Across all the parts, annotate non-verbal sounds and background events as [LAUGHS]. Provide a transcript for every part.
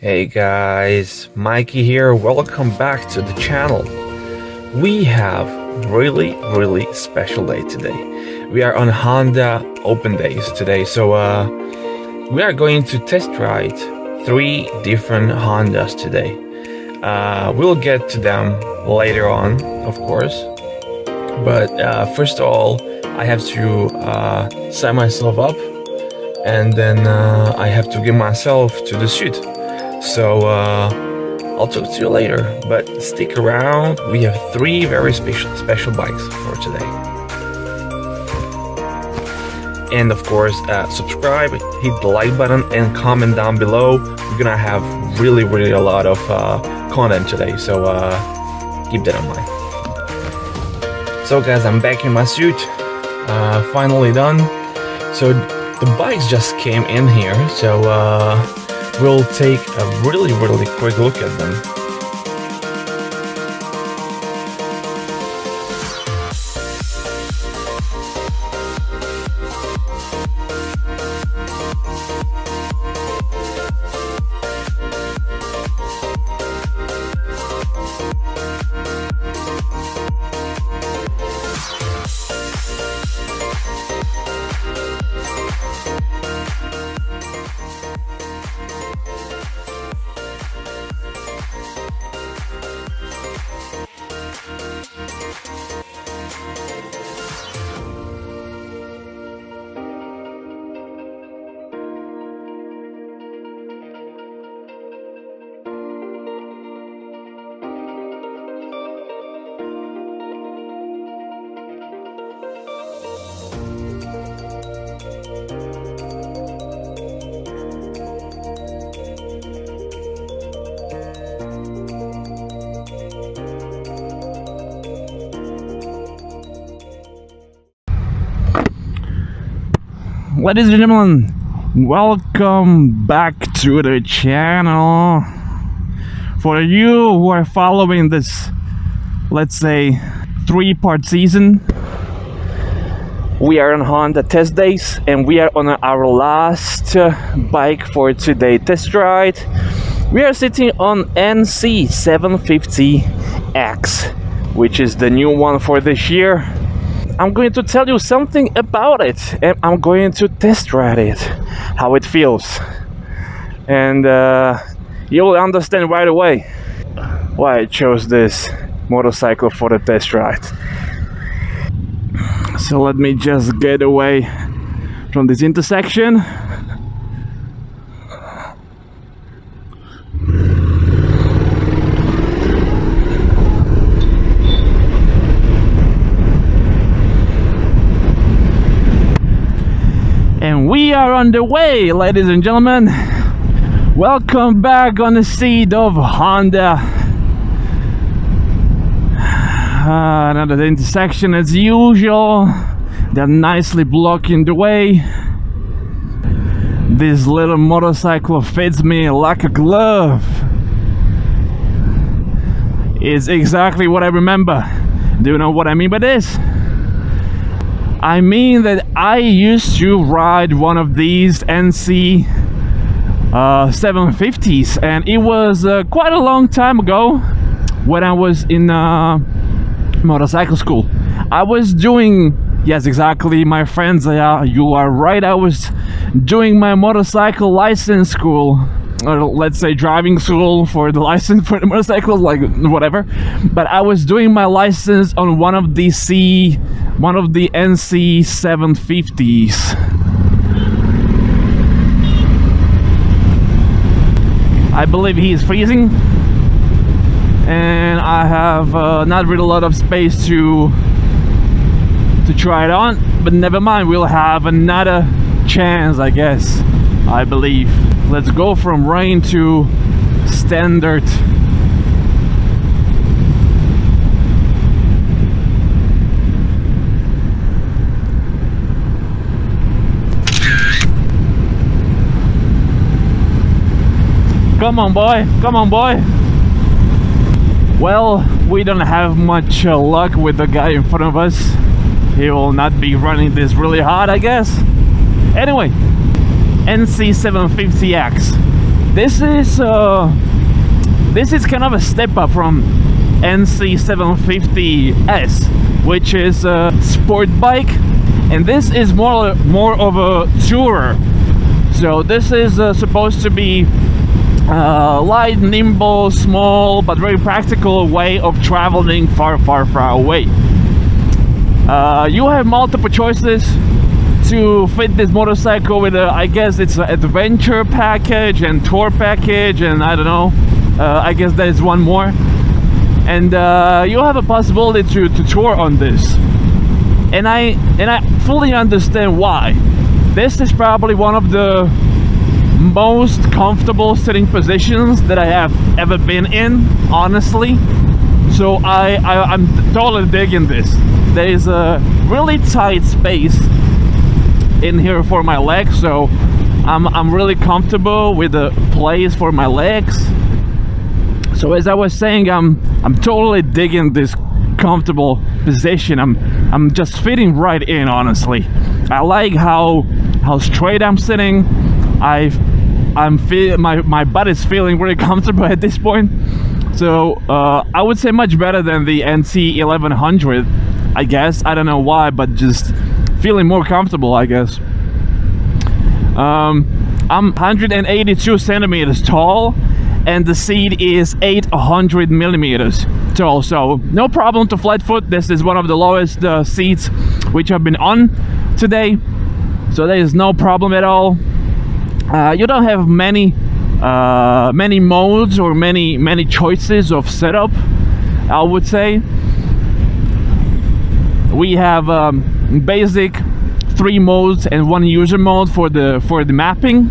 Hey guys, Mikey here. Welcome back to the channel. We have really, really special day today. We are on Honda Open Days today, so uh, we are going to test ride three different Hondas today. Uh, we'll get to them later on, of course. But uh, first of all, I have to uh, sign myself up and then uh, I have to get myself to the suit. So uh, I'll talk to you later. But stick around. We have three very special special bikes for today. And of course, uh, subscribe, hit the like button, and comment down below. We're gonna have really, really a lot of uh, content today, so uh, keep that in mind. So, guys, I'm back in my suit. Uh, finally done. So the bikes just came in here, so uh, we'll take a really, really quick look at them. Ladies and gentlemen, welcome back to the channel. For you who are following this, let's say, three part season, we are on Honda test days and we are on our last uh, bike for today test ride. We are sitting on NC 750X, which is the new one for this year. I'm going to tell you something about it and I'm going to test ride it, how it feels. And uh, you'll understand right away why I chose this motorcycle for the test ride. So let me just get away from this intersection. And we are on the way, ladies and gentlemen. Welcome back on the seat of Honda. Uh, another intersection as usual. They're nicely blocking the way. This little motorcycle fits me like a glove. It's exactly what I remember. Do you know what I mean by this? I mean that I used to ride one of these NC uh, 750s and it was uh, quite a long time ago when I was in uh, motorcycle school. I was doing, yes exactly my friends, uh, you are right, I was doing my motorcycle license school or let's say driving school for the license for the motorcycle like whatever. But i was doing my license on one of the c one of the nc 750s i believe he is freezing and i have uh, not really a lot of space to to try it on but never mind we'll have another chance i guess. I believe let's go from rain to standard. Come on boy. Come on boy. Well we don't have much uh, luck with the guy in front of us. He will not be running this really hard I guess. Anyway NC750X this is uh, this is kind of a step up from NC750S, which is a sport bike, and this is more more of a tourer. So this is uh, supposed to be uh, light, nimble, small, but very practical way of traveling far, far, far away. Uh, you have multiple choices to fit this motorcycle with a, I guess it's an adventure package and tour package and I don't know, uh, I guess there's one more. And uh, you have a possibility to, to tour on this. And I, and I fully understand why. This is probably one of the most comfortable sitting positions that I have ever been in, honestly. So I, I am totally digging this. There is a really tight space in here for my legs, so I'm I'm really comfortable with the place for my legs. So as I was saying, I'm I'm totally digging this comfortable position. I'm I'm just fitting right in, honestly. I like how how straight I'm sitting. I I'm feel my my butt is feeling really [LAUGHS] comfortable at this point. So uh, I would say much better than the NT 1100. I guess I don't know why, but just feeling more comfortable. I guess. Um, I'm 182 centimeters tall and the seat is 800 millimeters tall so no problem to flat foot this is one of the lowest uh, seats which I've been on today so there is no problem at all uh, you don't have many uh, many modes or many many choices of setup I would say we have um, basic three modes and one user mode for the for the mapping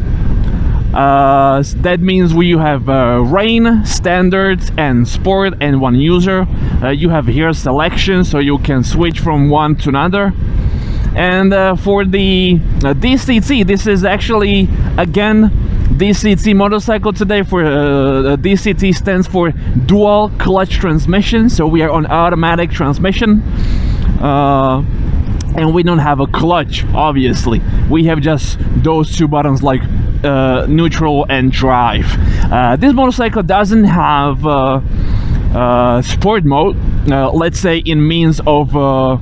uh, that means we have uh, rain, standard, and sport, and one user. Uh, you have here selection, so you can switch from one to another. And uh, for the uh, DCT, this is actually again DCT motorcycle today. For uh, DCT stands for dual clutch transmission, so we are on automatic transmission and we don't have a clutch obviously. We have just those two buttons like uh, neutral and drive. Uh, this motorcycle doesn't have uh, uh sport mode uh, let's say in means of uh,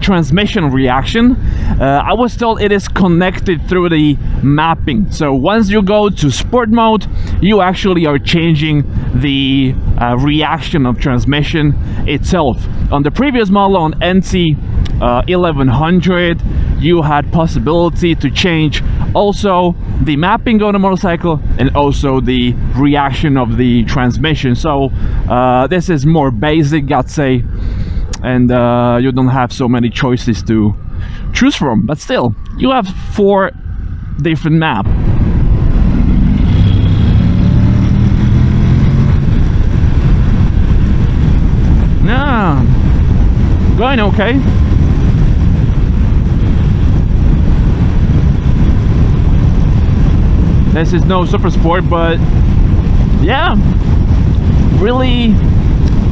transmission reaction. I was told it is connected through the mapping. So once you go to sport mode you actually are changing the reaction of transmission itself. On the previous model on NT uh, 1100 you had possibility to change also the mapping on the motorcycle and also the reaction of the transmission. So uh, this is more basic I'd say and uh, you don't have so many choices to choose from but still you have four different map. Going okay This is no super sport, but yeah, really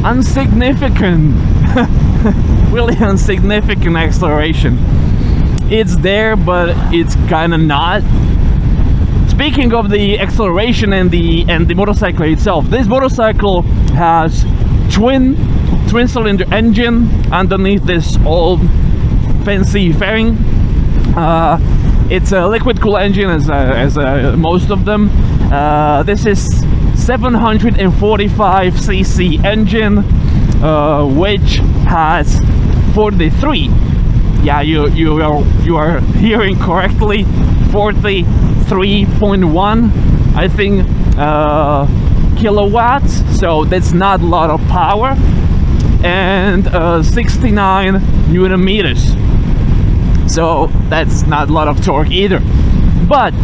insignificant, [LAUGHS] really insignificant acceleration. It's there, but it's kind of not. Speaking of the acceleration and the and the motorcycle itself, this motorcycle has twin twin cylinder engine underneath this old fancy fairing. Uh, it's a liquid cool engine as, as most of them. Uh, this is 745cc engine, uh, which has 43. Yeah, you you are you are hearing correctly. 43.1, I think, uh, kilowatts. So that's not a lot of power, and uh, 69 newton meters so that's not a lot of torque either. But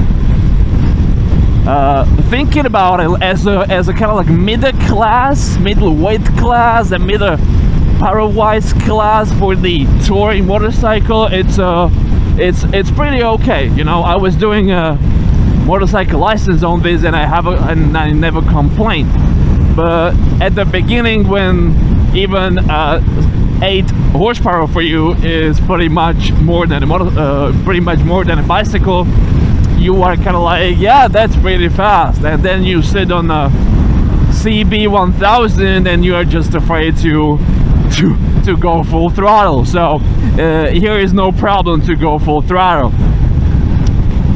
uh, thinking about it as a as a kind of like middle class middle weight class and middle power wise class for the touring motorcycle it's uh it's it's pretty okay you know? I was doing a motorcycle license on this and I have a, and I never complained. But at the beginning when even uh, 8 horsepower for you is pretty much more than a motor, uh, pretty much more than a bicycle you are kind of like, yeah, that's pretty fast. And then you sit on a CB1000 and you are just afraid to to to go full throttle. So uh, here is no problem to go full throttle.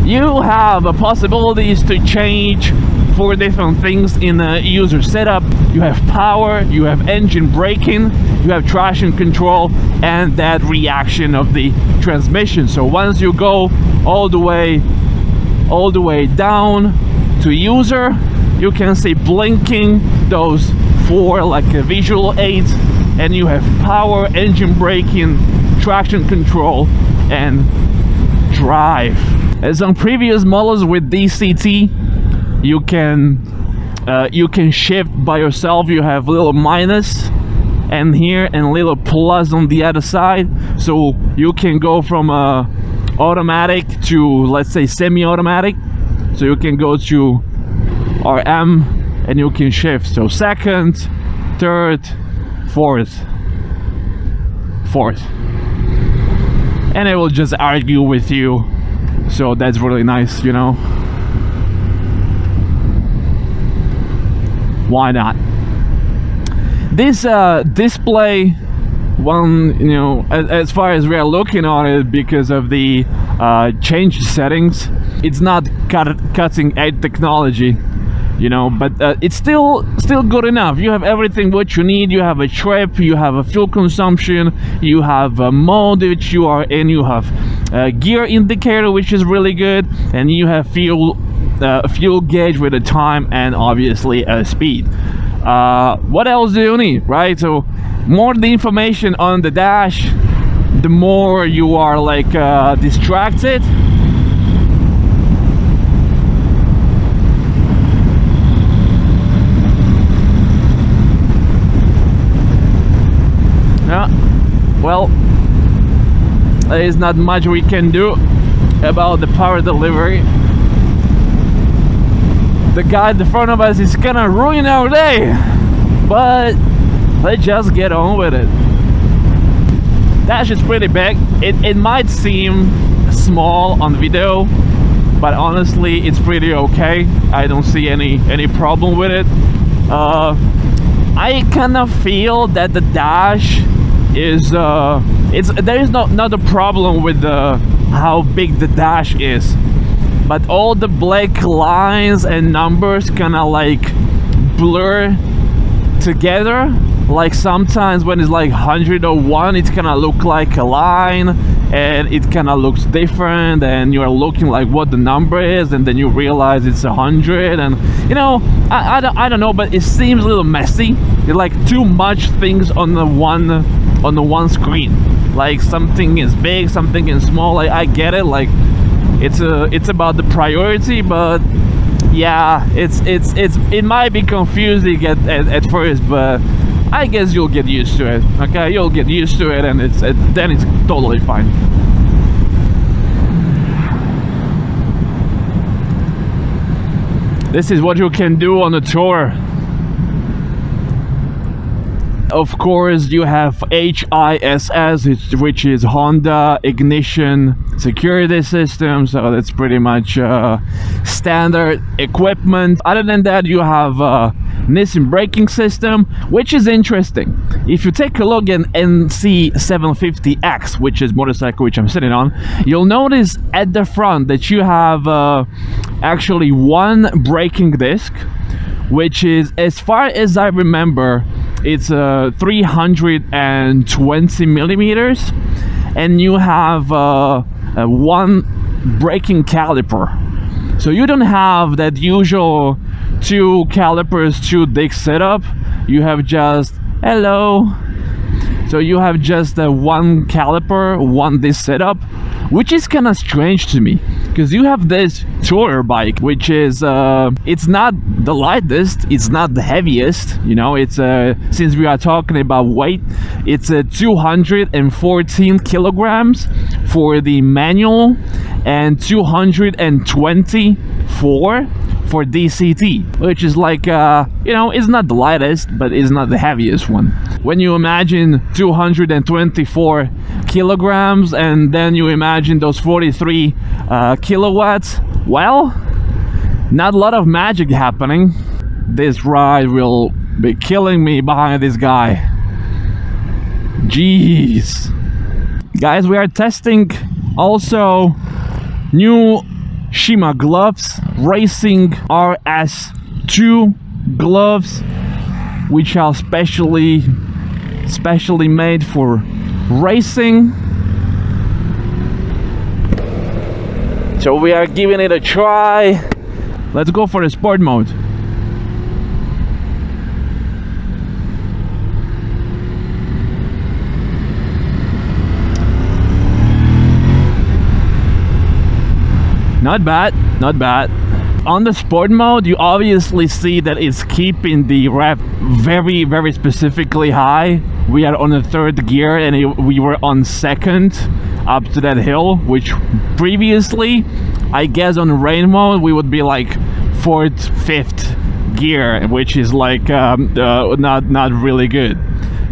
You have possibilities to change four different things in the user setup. You have power, you have engine braking, you have traction control, and that reaction of the transmission. So once you go all the way, all the way down to user, you can see blinking those four like a visual aids, and you have power, engine braking, traction control, and drive. As on previous models with DCT, you can uh, you can shift by yourself. You have little minus and here and little plus on the other side. So you can go from uh, automatic to let's say semi-automatic. So you can go to RM and you can shift. So second third fourth fourth. And it will just argue with you. So that's really nice you know why not? This uh, display one, you know, as, as, far as we are looking on it because of the uh, change settings, it's not cut, cutting edge technology, you know, but uh, it's still still good enough. You have everything what you need. You have a trip, you have a fuel consumption, you have a mode which you are in, you have a gear indicator which is really good, and you have fuel uh, fuel gauge with a time and obviously a speed. Uh, what else do you need, right? So more the information on the dash, the more you are like uh, distracted. Yeah, well, there is not much we can do about the power delivery the guy in front of us is gonna ruin our day but let's just get on with it. Dash is pretty big. It, it might seem small on video but honestly it's pretty okay. I don't see any any problem with it. Uh, I kind of feel that the dash is uh, it's there is not not a problem with the how big the dash is but all the black lines and numbers kind of like blur together. Like sometimes when it's like 101 it's gonna look like a line and it kind of looks different and you're looking like what the number is and then you realize it's a hundred and you know I, I, don't, I don't know but it seems a little messy. It's like too much things on the one on the one screen. Like something is big something is small. Like, I get it like it's a it's about the priority but yeah it's it's it's it might be confusing at, at, at first but I guess you'll get used to it okay? You'll get used to it and it's it, then it's totally fine. This is what you can do on a tour of course you have HISS which is Honda ignition security system so that's pretty much uh, standard equipment. Other than that you have uh, Nissin braking system which is interesting. If you take a look at NC750X which is motorcycle which I'm sitting on you'll notice at the front that you have uh, actually one braking disc which is as far as I remember it's uh, 320 millimeters and you have uh, one braking caliper. So you don't have that usual two calipers two disc setup. You have just hello. So you have just a one caliper one disc setup which is kind of strange to me because you have this tour bike which is uh, it's not the lightest it's not the heaviest you know it's uh, since we are talking about weight it's a 214 kilograms for the manual and 224 for DCT, which is like, uh, you know, it's not the lightest, but it's not the heaviest one. When you imagine 224 kilograms and then you imagine those 43 uh, kilowatts, Well, not a lot of magic happening. This ride will be killing me behind this guy. Jeez. Guys, we are testing also new Shima gloves, Racing RS2 gloves, which are specially specially made for racing. So we are giving it a try. Let's go for the sport mode. Not bad, not bad. On the sport mode, you obviously see that it's keeping the rev very, very specifically high. We are on the third gear and it, we were on second up to that hill, which previously, I guess on rain mode, we would be like fourth, fifth gear, which is like um, uh, not, not really good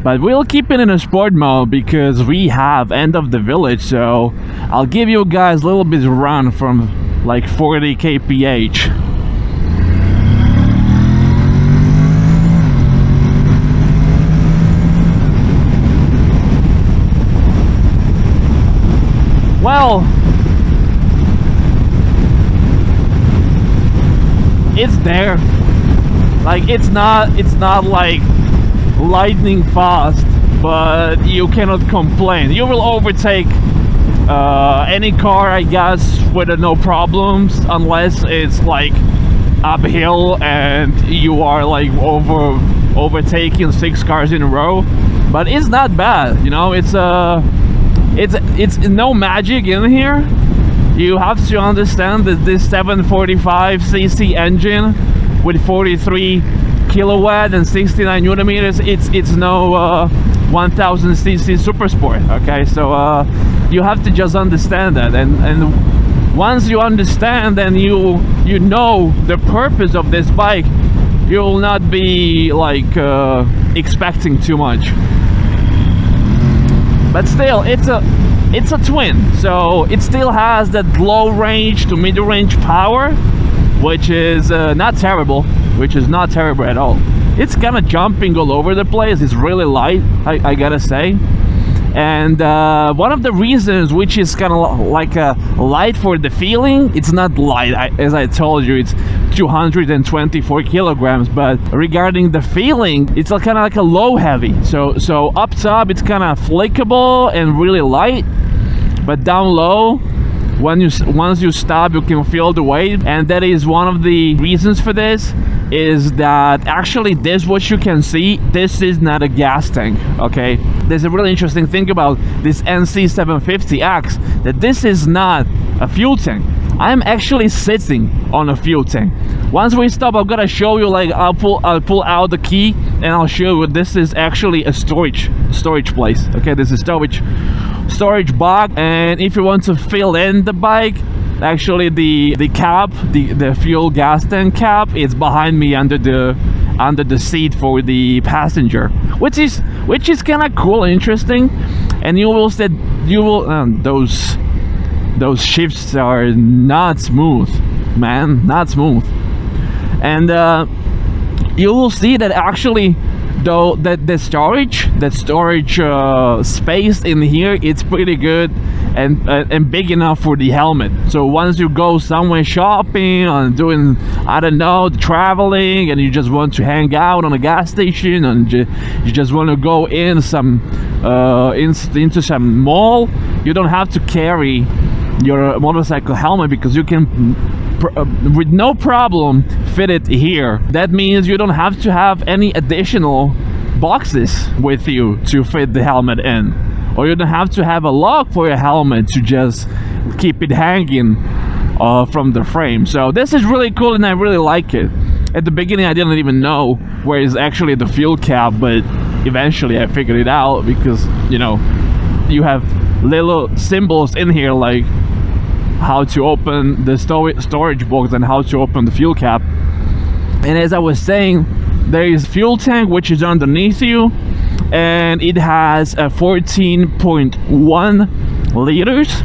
but we'll keep it in a sport mode because we have end of the village so I'll give you guys a little bit run from like 40 kph well it's there like it's not it's not like lightning fast, but you cannot complain. You will overtake uh, any car, I guess, with no problems, unless it's like uphill and you are like over overtaking six cars in a row. But it's not bad, you know. It's uh, it's it's no magic in here. You have to understand that this 745cc engine with 43 kilowatt and 69 newton meters it's it's no uh, 1000 cc super sport okay? So uh, you have to just understand that. And and once you understand and you you know the purpose of this bike you will not be like uh, expecting too much. But still it's a it's a twin. So it still has that low range to mid range power which is uh, not terrible which is not terrible at all. It's kind of jumping all over the place. It's really light, I, I gotta say. And uh, one of the reasons, which is kind of like a light for the feeling, it's not light. I, as I told you, it's 224 kilograms. But regarding the feeling, it's kind of like a low heavy. So so up top, it's kind of flickable and really light. But down low, when you once you stop, you can feel the weight, and that is one of the reasons for this is that actually this what you can see this is not a gas tank okay? There's a really interesting thing about this NC750X that this is not a fuel tank. I'm actually sitting on a fuel tank. Once we stop I'm gonna show you like I'll pull I'll pull out the key and I'll show you this is actually a storage storage place okay? This is storage storage box and if you want to fill in the bike actually the the cap the the fuel gas tank cap is behind me under the under the seat for the passenger which is which is kind of cool interesting. And you will said you will um, those those shifts are not smooth man not smooth. And uh, you will see that actually though that the storage the storage uh, space in here it's pretty good and uh, and big enough for the helmet. So once you go somewhere shopping and doing I don't know traveling and you just want to hang out on a gas station and you, you just want to go in some uh, in, into some mall you don't have to carry your motorcycle helmet because you can uh, with no problem fit it here. That means you don't have to have any additional boxes with you to fit the helmet in or you don't have to have a lock for your helmet to just keep it hanging uh, from the frame. So this is really cool and I really like it. At the beginning I didn't even know where is actually the fuel cap but eventually I figured it out because you know you have little symbols in here like how to open the sto storage box and how to open the fuel cap. And as I was saying there is fuel tank which is underneath you and it has a 14.1 liters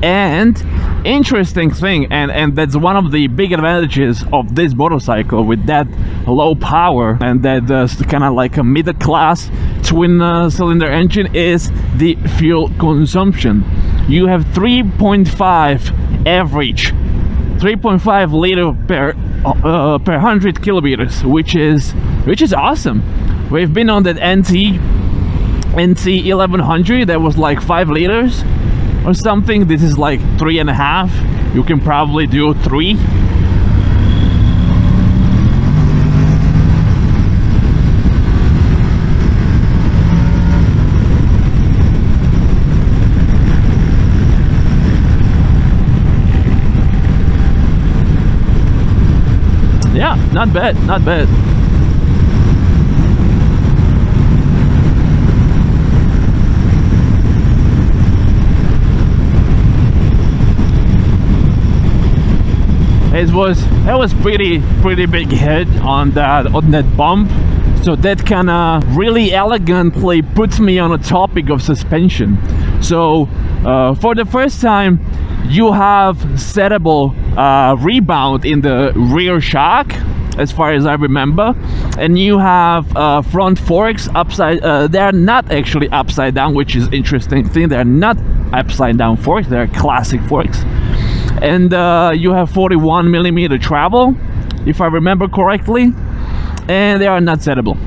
And interesting thing, and, and that's one of the big advantages of this motorcycle with that low power and that uh, kind of like a middle class twin uh, cylinder engine is the fuel consumption. You have 3.5 average 3.5 liter per uh, per 100 kilometers which is which is awesome we've been on that NT NT 1100 that was like 5 liters or something. This is like three and a half. You can probably do three. Yeah not bad not bad it was it was pretty pretty big hit on that on that bump. So that kind of really elegantly puts me on a topic of suspension. So uh, for the first time you have settable uh, rebound in the rear shock as far as I remember. And you have uh, front forks upside uh, they're not actually upside down which is interesting thing. They're not upside down forks they're classic forks and uh, you have 41 millimeter travel if I remember correctly. And they are not settable.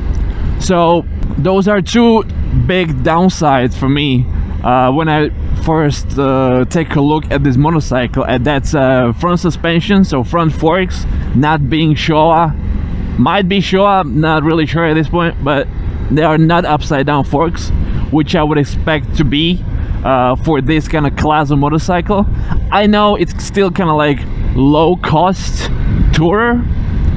So those are two big downsides for me uh, when I first uh, take a look at this motorcycle. And that's uh, front suspension so front forks not being Showa might be Showa not really sure at this point but they are not upside down forks which I would expect to be uh, for this kind of class of motorcycle. I know it's still kind of like low cost tour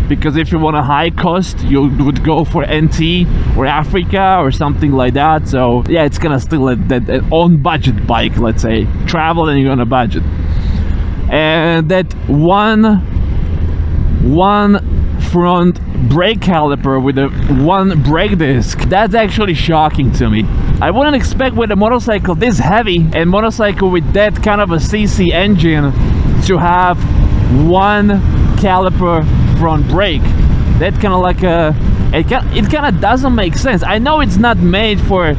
because if you want a high cost you would go for NT or Africa or something like that. So yeah it's kind of still a, that a on budget bike let's say. Travel and you're on a budget. And that one one front brake caliper with a one brake disc. That's actually shocking to me. I wouldn't expect with a motorcycle this heavy and motorcycle with that kind of a CC engine to have one caliper front brake. That kind of like a it, kind it kind of doesn't make sense. I know it's not made for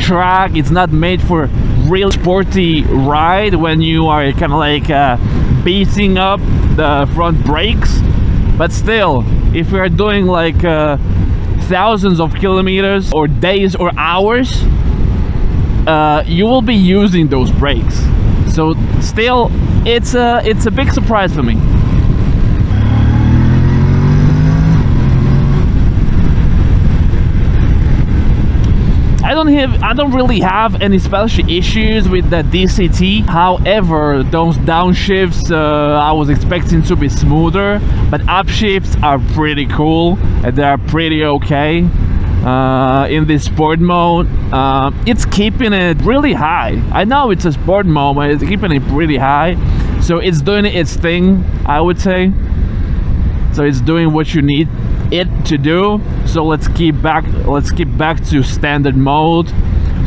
track it's not made for real sporty ride when you are kind of like uh, beating up the front brakes but still if we are doing like uh, thousands of kilometers or days or hours uh, you will be using those brakes. So still it's a it's a big surprise for me don't have I don't really have any special issues with the DCT however those downshifts uh, I was expecting to be smoother but upshifts are pretty cool and they are pretty okay uh, in this sport mode. Uh, it's keeping it really high. I know it's a sport mode but it's keeping it pretty high. So it's doing its thing I would say. So it's doing what you need it to do. So let's keep back let's keep back to standard mode.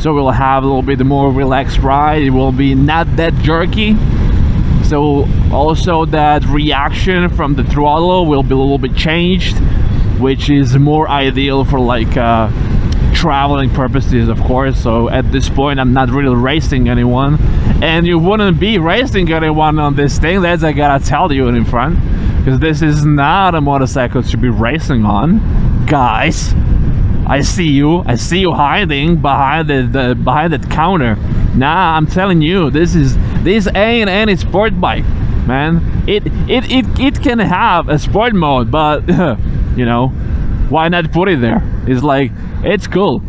So we'll have a little bit more relaxed ride. It will be not that jerky. So also that reaction from the throttle will be a little bit changed which is more ideal for like uh, traveling purposes of course. So at this point I'm not really racing anyone. And you wouldn't be racing anyone on this thing that's I gotta tell you in front because this is not a motorcycle to be racing on. Guys I see you. I see you hiding behind the, the behind that counter. Nah I'm telling you this is this ain't any sport bike man. It it it, it can have a sport mode but [LAUGHS] you know why not put it there? It's like it's cool.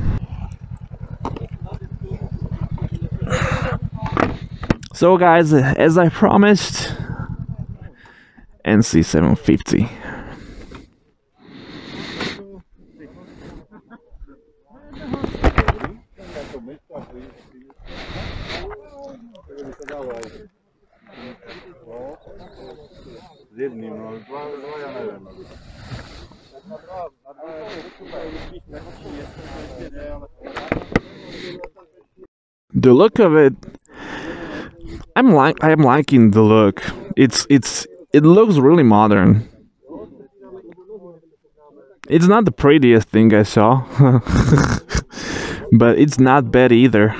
So guys as I promised NC750. The look of it, I'm like I'm liking the look. It's it's it looks really modern. It's not the prettiest thing I saw, [LAUGHS] but it's not bad either.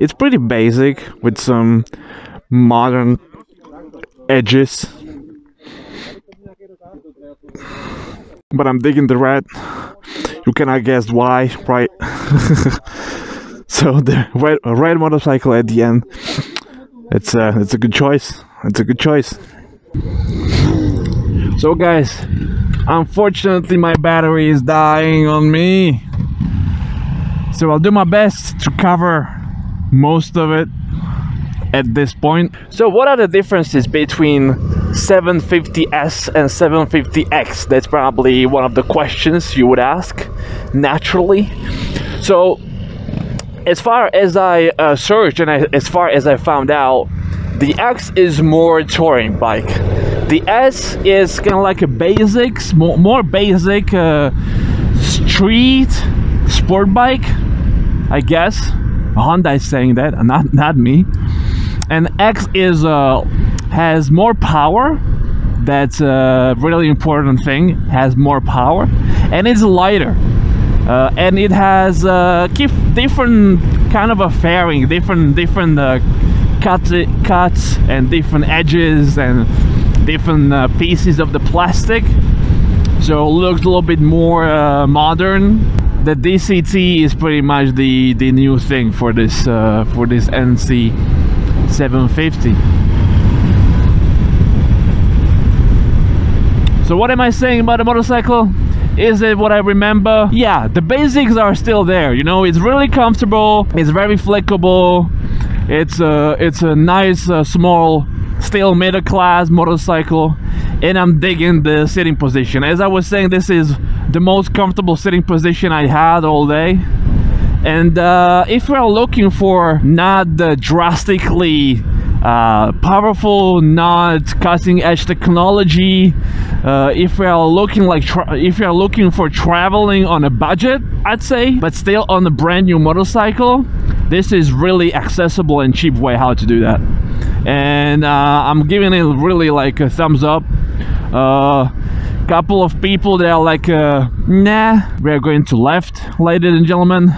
It's pretty basic with some modern edges. But I'm digging the red. You cannot guess why, right? [LAUGHS] so the red, red motorcycle at the end. It's a it's a good choice. It's a good choice. So guys, unfortunately my battery is dying on me. So I'll do my best to cover most of it at this point. So what are the differences between 750S and 750X? That's probably one of the questions you would ask naturally. So as far as I uh, searched and I, as far as I found out, the X is more touring bike. The S is kind of like a basic, more, more basic uh, street sport bike, I guess. Honda is saying that, [LAUGHS] not not me. And X is uh, has more power. That's a really important thing. Has more power, and it's lighter. Uh, and it has uh, different kind of a fairing, different different uh, cut, cuts and different edges and different uh, pieces of the plastic. So it looks a little bit more uh, modern. The DCT is pretty much the the new thing for this uh, for this NC 750. So what am I saying about the motorcycle? Is it what I remember? Yeah, the basics are still there. You know, it's really comfortable. It's very flickable. It's a it's a nice uh, small, still middle class motorcycle, and I'm digging the sitting position. As I was saying, this is the most comfortable sitting position I had all day. And uh, if you're looking for not the drastically uh, powerful, not cutting edge technology. Uh, if we are looking like if you are looking for traveling on a budget, I'd say, but still on a brand new motorcycle, this is really accessible and cheap way how to do that. And uh, I'm giving it really like a thumbs up. Uh, couple of people that are like, uh, nah, we're going to left, ladies and gentlemen.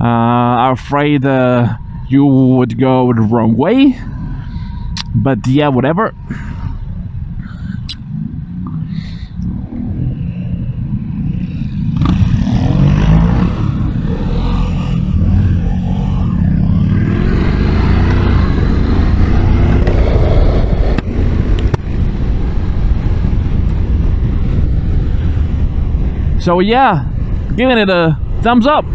Uh, are afraid uh, you would go the wrong way. But yeah, whatever. So yeah, giving it a thumbs up.